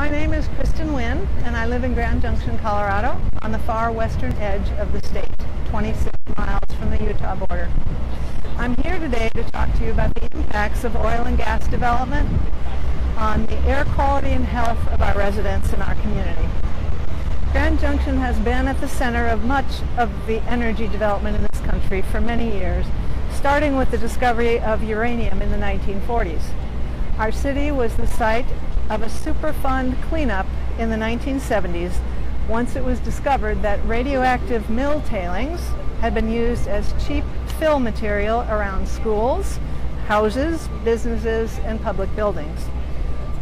My name is Kristin Winn, and I live in Grand Junction, Colorado, on the far western edge of the state, 26 miles from the Utah border. I'm here today to talk to you about the impacts of oil and gas development on the air quality and health of our residents and our community. Grand Junction has been at the center of much of the energy development in this country for many years, starting with the discovery of uranium in the 1940s. Our city was the site of a Superfund cleanup in the 1970s once it was discovered that radioactive mill tailings had been used as cheap fill material around schools, houses, businesses, and public buildings.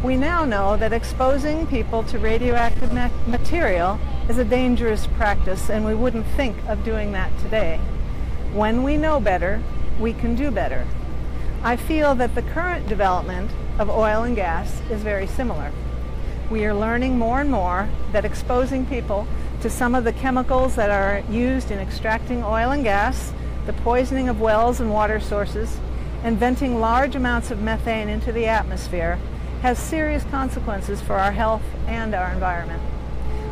We now know that exposing people to radioactive ma material is a dangerous practice and we wouldn't think of doing that today. When we know better, we can do better. I feel that the current development of oil and gas is very similar. We are learning more and more that exposing people to some of the chemicals that are used in extracting oil and gas, the poisoning of wells and water sources, and venting large amounts of methane into the atmosphere has serious consequences for our health and our environment.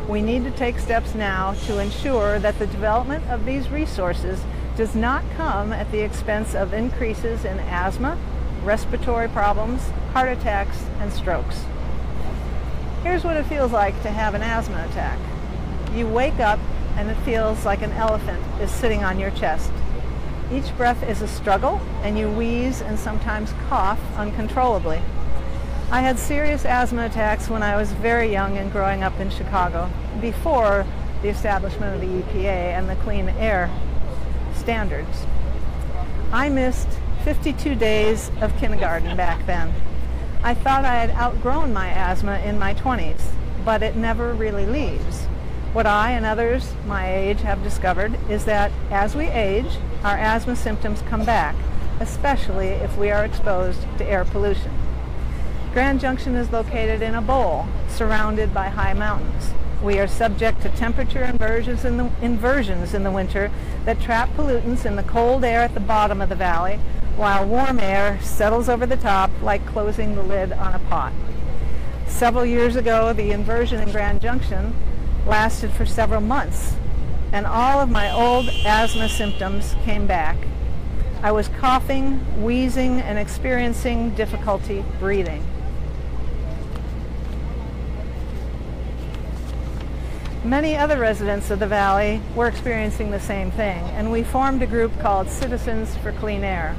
We need to take steps now to ensure that the development of these resources does not come at the expense of increases in asthma, respiratory problems, heart attacks, and strokes. Here's what it feels like to have an asthma attack. You wake up and it feels like an elephant is sitting on your chest. Each breath is a struggle and you wheeze and sometimes cough uncontrollably. I had serious asthma attacks when I was very young and growing up in Chicago, before the establishment of the EPA and the clean air standards. I missed 52 days of kindergarten back then. I thought I had outgrown my asthma in my 20s, but it never really leaves. What I and others my age have discovered is that as we age, our asthma symptoms come back, especially if we are exposed to air pollution. Grand Junction is located in a bowl surrounded by high mountains. We are subject to temperature inversions in, the, inversions in the winter that trap pollutants in the cold air at the bottom of the valley while warm air settles over the top like closing the lid on a pot. Several years ago, the inversion in Grand Junction lasted for several months, and all of my old asthma symptoms came back. I was coughing, wheezing, and experiencing difficulty breathing. Many other residents of the valley were experiencing the same thing, and we formed a group called Citizens for Clean Air.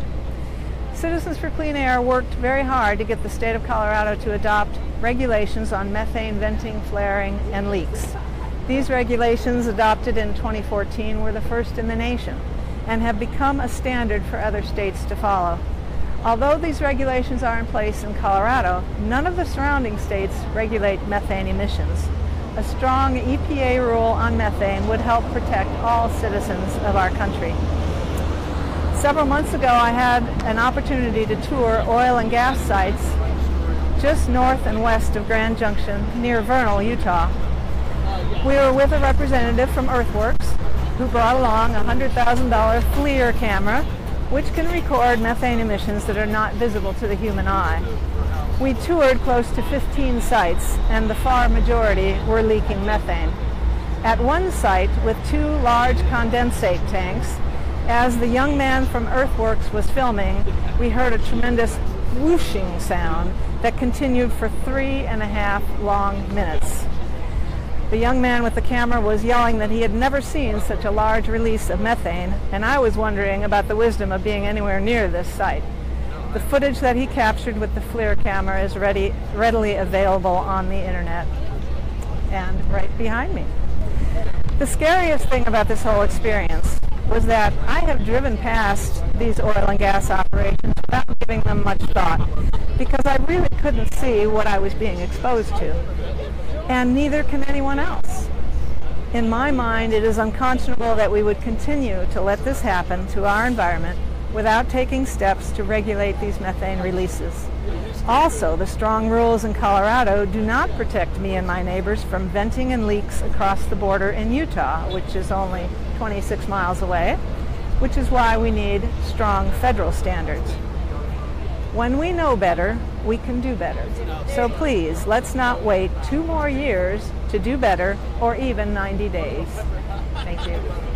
Citizens for Clean Air worked very hard to get the state of Colorado to adopt regulations on methane venting, flaring, and leaks. These regulations adopted in 2014 were the first in the nation and have become a standard for other states to follow. Although these regulations are in place in Colorado, none of the surrounding states regulate methane emissions. A strong EPA rule on methane would help protect all citizens of our country. Several months ago, I had an opportunity to tour oil and gas sites just north and west of Grand Junction near Vernal, Utah. We were with a representative from Earthworks who brought along a $100,000 FLIR camera which can record methane emissions that are not visible to the human eye. We toured close to 15 sites and the far majority were leaking methane. At one site with two large condensate tanks, as the young man from Earthworks was filming, we heard a tremendous whooshing sound that continued for three and a half long minutes. The young man with the camera was yelling that he had never seen such a large release of methane, and I was wondering about the wisdom of being anywhere near this site. The footage that he captured with the FLIR camera is ready, readily available on the internet and right behind me. The scariest thing about this whole experience was that I have driven past these oil and gas operations without giving them much thought because I really couldn't see what I was being exposed to. And neither can anyone else. In my mind, it is unconscionable that we would continue to let this happen to our environment without taking steps to regulate these methane releases. Also, the strong rules in Colorado do not protect me and my neighbors from venting and leaks across the border in Utah, which is only 26 miles away, which is why we need strong federal standards. When we know better, we can do better. So please, let's not wait two more years to do better or even 90 days. Thank you.